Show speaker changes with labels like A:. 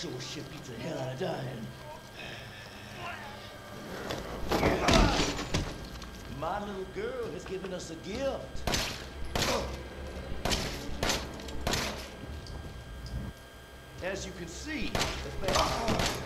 A: Sure shit beats the hell out of dying. My little girl has given us a gift. As you can see, the